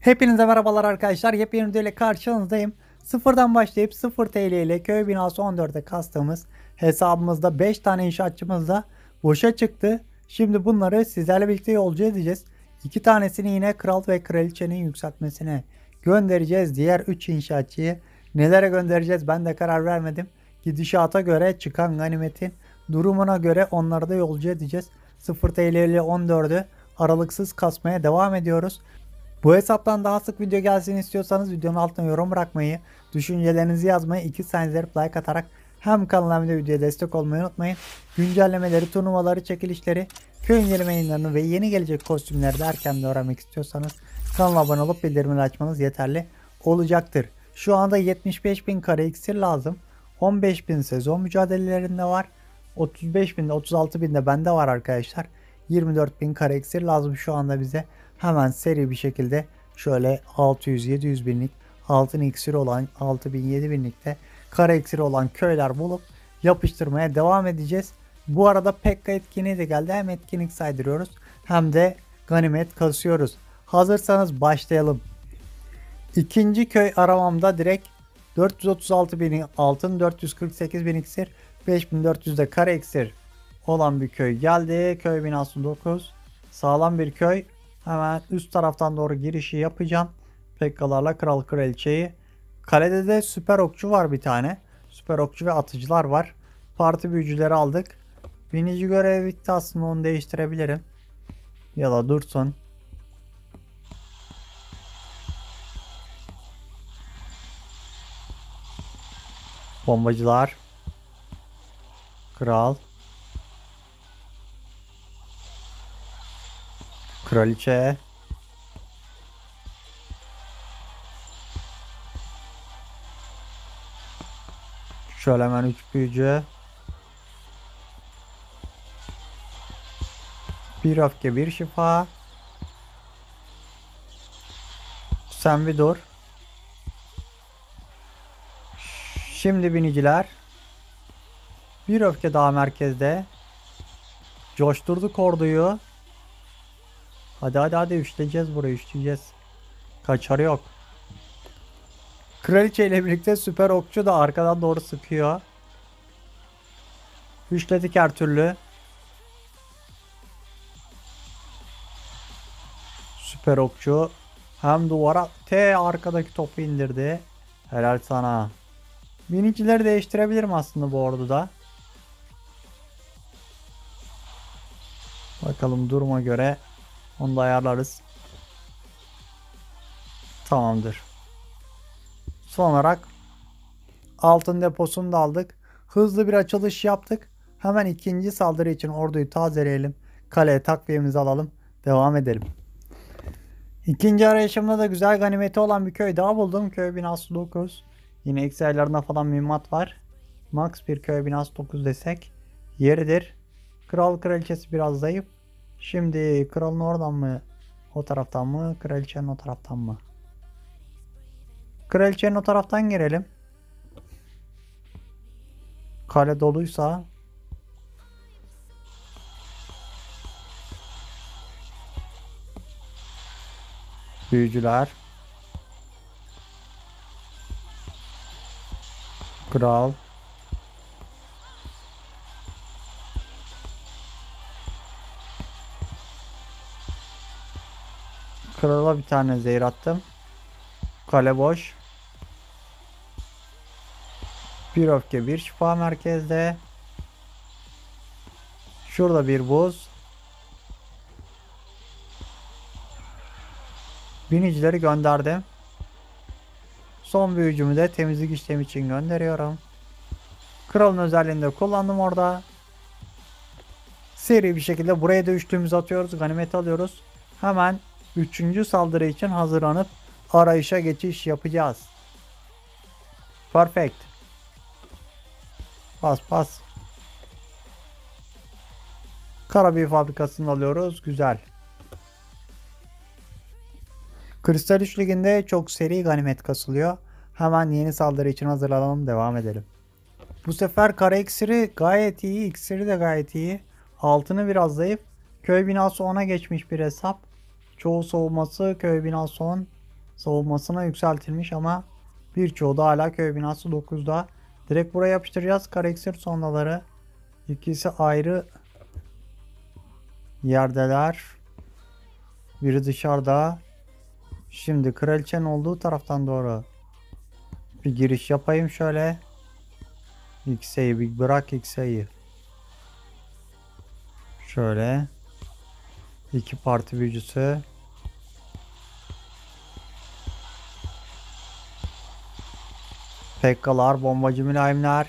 Hepinize merhabalar arkadaşlar. Yepyeni video ile karşınızdayım. Sıfırdan başlayıp 0 TL ile köy binası 14'e kastığımız hesabımızda 5 tane inşaatçımız da boşa çıktı. Şimdi bunları sizlerle birlikte yolcu edeceğiz. 2 tanesini yine kral ve kraliçenin yükseltmesine göndereceğiz. Diğer 3 inşaatçıyı nelere göndereceğiz ben de karar vermedim. Gidişata göre çıkan ganimetin durumuna göre onları da yolcu edeceğiz. 0 TL ile 14'ü aralıksız kasmaya devam ediyoruz. Bu hesaptan daha sık video gelsin istiyorsanız videonun altına yorum bırakmayı, düşüncelerinizi yazmayı, iki saniye like atarak hem kanala hem de videoya destek olmayı unutmayın. Güncellemeleri, turnuvaları, çekilişleri, köy inceleme yayınlarını ve yeni gelecek kostümleri de erken de öğrenmek istiyorsanız kanala abone olup bildirimleri açmanız yeterli olacaktır. Şu anda 75.000 kare iksir lazım. 15.000 sezon mücadelelerinde var. 35.000'de 36.000'de bende var arkadaşlar. 24.000 kare iksir lazım şu anda bize. Hemen seri bir şekilde şöyle 600-700 binlik altın iksiri olan 6000 binlikte kare iksiri olan köyler bulup yapıştırmaya devam edeceğiz. Bu arada Pekka etkinliği de geldi. Hem etkinlik saydırıyoruz hem de ganimet kasıyoruz. Hazırsanız başlayalım. İkinci köy aramamda direkt 436 bin altın, 448 bin iksir, 5400 de kare iksir olan bir köy geldi. Köy binası 9. Sağlam bir köy. Hemen üst taraftan doğru girişi yapacağım. Pekkalarla kral kraliçeyi. Kalede de süper okçu var bir tane. Süper okçu ve atıcılar var. Parti büyücüleri aldık. Binici görevi bitti aslında onu değiştirebilirim. Ya da dursun. Bombacılar. Kral. Kraliçe. Şöyle hemen 3 büyücü. Bir öfke bir şifa. Sen bir dur. Şimdi biniciler. Bir öfke daha merkezde. Coşturduk orduyu. Hadi hadi hadi üçleyeceğiz burayı üçleyeceğiz. Kaçarı yok. Kraliçe ile birlikte süper okçu da arkadan doğru sıkıyor. Üçledik her türlü. Süper okçu hem duvara T arkadaki topu indirdi. Helal sana. Binicileri değiştirebilirim aslında bu orduda. Bakalım duruma göre onu da ayarlarız. Tamamdır. Son olarak altın deposunu da aldık. Hızlı bir açılış yaptık. Hemen ikinci saldırı için orduyu tazeleyelim. Kaleye takviyemizi alalım. Devam edelim. İkinci arayışımda da güzel ganimeti olan bir köy daha buldum. Köy binası 9. Yine aylarında falan mühimmat var. Max bir köy binası 9 desek yeridir. Kral kraliçesi biraz zayıf. Şimdi kralın oradan mı? O taraftan mı? Kraliçenin o taraftan mı? Kraliçenin o taraftan girelim. Kale doluysa Büyücüler Kral Krala bir tane zehir attım. Kale boş. Bir öfke bir şifa merkezde. Şurada bir buz. Binicileri gönderdim. Son büyücümü de temizlik işlemi için gönderiyorum. Kralın özelliğini de kullandım orada. Seri bir şekilde buraya da üçlüğümüzü atıyoruz. Ganimet alıyoruz. Hemen Üçüncü saldırı için hazırlanıp arayışa geçiş yapacağız. Perfect. Pas pas. Karabiye fabrikasını alıyoruz. Güzel. Kristal 3 liginde çok seri ganimet kasılıyor. Hemen yeni saldırı için hazırlanalım. Devam edelim. Bu sefer kara iksiri gayet iyi. İksiri de gayet iyi. Altını biraz zayıf. Köy binası ona geçmiş bir hesap. Çoğu savunması köy binası 10. savunmasına yükseltilmiş ama birçoğu da hala köy binası 9'da. Direkt buraya yapıştıracağız. Kareksir sondaları. İkisi ayrı yerdeler. Biri dışarıda. Şimdi kraliçenin olduğu taraftan doğru bir giriş yapayım şöyle. X'yi bir bırak X'yi. Şöyle. iki parti büyücüsü. Pekkalar, bombacı mülayimler.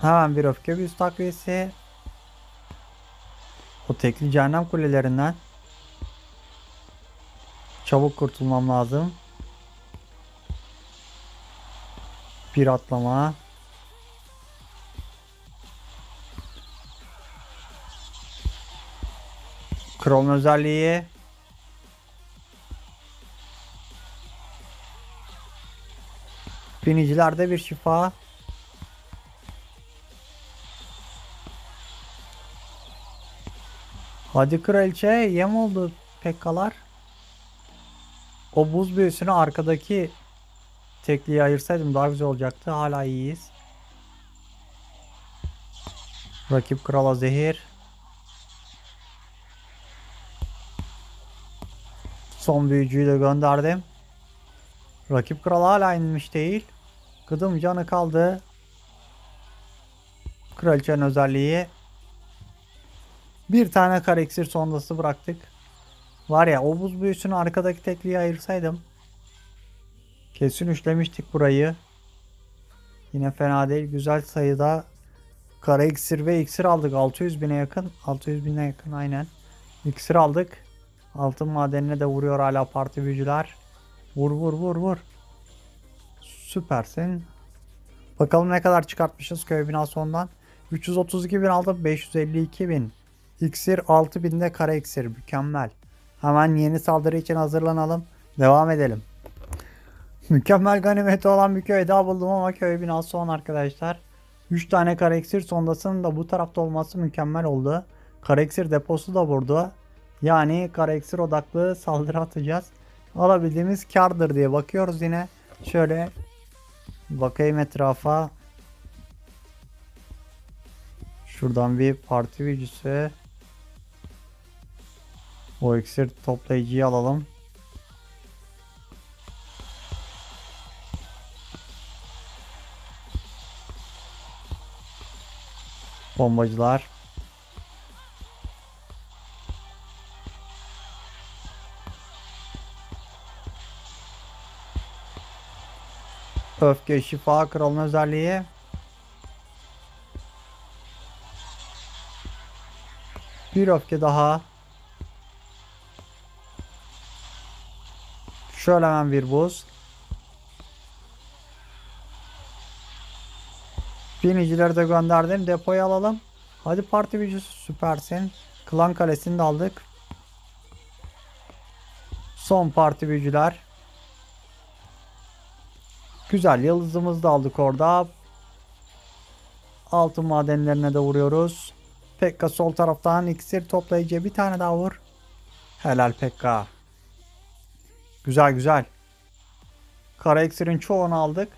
Hemen bir öfke büyüsü takviyesi. O tekli cehennem kulelerinden. Çabuk kurtulmam lazım. Bir atlama. Krom özelliği. Binicilerde bir şifa. Hadi kraliçe yem oldu pekkalar. O buz büyüsünü arkadaki tekliğe ayırsaydım daha güzel olacaktı. Hala iyiyiz. Rakip krala zehir. Son büyücüyü de gönderdim. Rakip kral hala inmiş değil. Kıdım canı kaldı. Kraliçenin özelliği. Bir tane kareksir sondası bıraktık. Var ya o buz büyüsünü arkadaki tekliğe ayırsaydım. Kesin üçlemiştik burayı. Yine fena değil. Güzel sayıda kara iksir ve iksir aldık. 600 bine yakın. 600 bine yakın aynen. İksir aldık. Altın madenine de vuruyor hala parti büyücüler. Vur vur vur vur. Süpersin. Bakalım ne kadar çıkartmışız köy binası ondan. 332 bin aldım. 552 bin. İksir 6000'de kara iksir. Mükemmel. Hemen yeni saldırı için hazırlanalım. Devam edelim. Mükemmel ganimeti olan bir köy daha buldum ama köy binası son arkadaşlar. 3 tane kara iksir sondasının da bu tarafta olması mükemmel oldu. Kara iksir deposu da burada. Yani kara iksir odaklı saldırı atacağız. Alabildiğimiz kardır diye bakıyoruz yine. Şöyle bakayım etrafa. Şuradan bir parti büyücüsü. O iksir toplayıcıyı alalım. Bombacılar. Öfke, şifa, kralın özelliği. Bir öfke daha. Şöyle hemen bir buz. Binicileri de gönderdim. Depoyu alalım. Hadi parti büyücüsü süpersin. Klan kalesini de aldık. Son parti büyücüler. Güzel yıldızımızı da aldık orada. Altın madenlerine de vuruyoruz. Pekka sol taraftan iksir toplayıcı bir tane daha vur. Helal Pekka. Güzel güzel. Kara iksirin çoğunu aldık.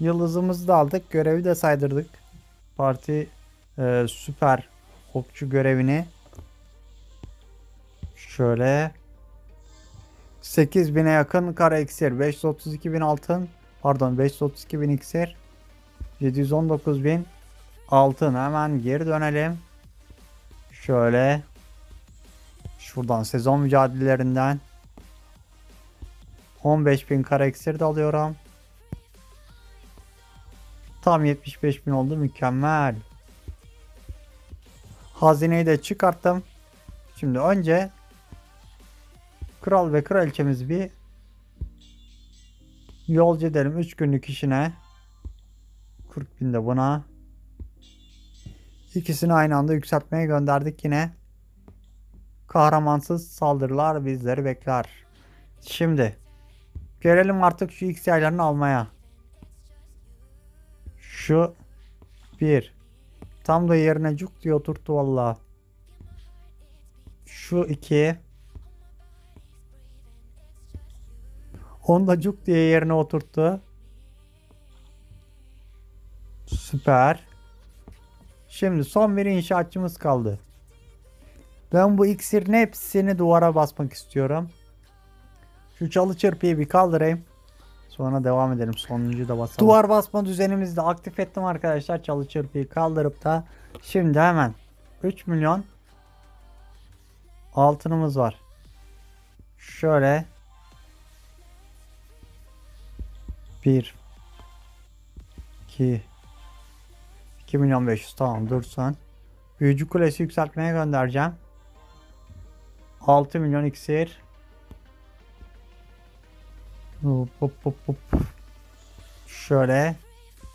Yıldızımızı da aldık. Görevi de saydırdık. Parti e, süper okçu görevini. Şöyle 8000'e yakın kara iksir. 532 bin altın. Pardon 532 bin iksir. 719 bin altın. Hemen geri dönelim. Şöyle. Şuradan sezon mücadelelerinden 15.000 kara iksir de alıyorum. Tam 75.000 oldu. Mükemmel. Hazineyi de çıkarttım. Şimdi önce kral ve kraliçemiz bir yolcu edelim 3 günlük işine. 40 bin de buna. İkisini aynı anda yükseltmeye gönderdik yine. Kahramansız saldırılar bizleri bekler. Şimdi gelelim artık şu X yaylarını almaya. Şu bir. Tam da yerine cuk diye oturttu valla. Şu iki. Onu da cuk diye yerine oturttu. Süper. Şimdi son bir inşaatçımız kaldı. Ben bu iksirin hepsini duvara basmak istiyorum. Şu çalı çırpıyı bir kaldırayım. Sonra devam edelim. Sonuncuyu da basalım. Duvar basma düzenimizi de aktif ettim arkadaşlar. Çalı çırpıyı kaldırıp da şimdi hemen 3 milyon altınımız var. Şöyle 1 2 2 milyon 500 tamam dursun. Büyücü kulesi yükseltmeye göndereceğim. 6 milyon iksir. Hop hop hop hop. Şöyle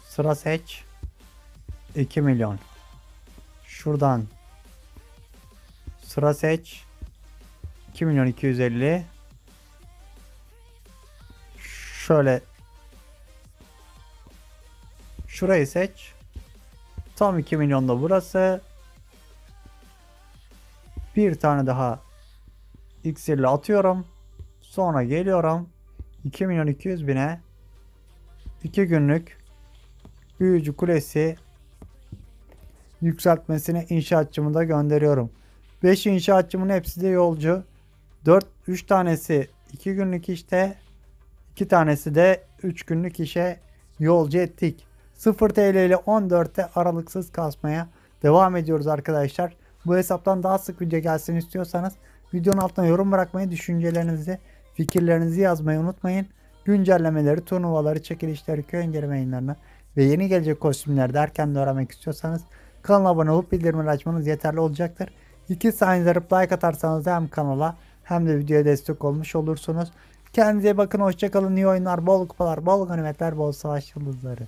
sıra seç. 2 milyon. Şuradan sıra seç. 2 milyon 250. Şöyle şurayı seç. Tam 2 milyon da burası. Bir tane daha iksirle atıyorum. Sonra geliyorum. 2 milyon 200 bine 2 günlük büyücü kulesi yükseltmesini inşaatçımı da gönderiyorum. 5 inşaatçımın hepsi de yolcu. 4 3 tanesi 2 günlük işte 2 tanesi de 3 günlük işe yolcu ettik. 0 TL ile 14'te aralıksız kasmaya devam ediyoruz arkadaşlar. Bu hesaptan daha sık video gelsin istiyorsanız videonun altına yorum bırakmayı, düşüncelerinizi, fikirlerinizi yazmayı unutmayın. Güncellemeleri, turnuvaları, çekilişleri, köy inceleme yayınlarını ve yeni gelecek kostümleri de erken de öğrenmek istiyorsanız kanala abone olup bildirimleri açmanız yeterli olacaktır. İki saniye like atarsanız hem kanala hem de videoya destek olmuş olursunuz. Kendinize bakın, hoşçakalın, iyi oyunlar, bol kupalar, bol ganimetler, bol savaş yıldızları.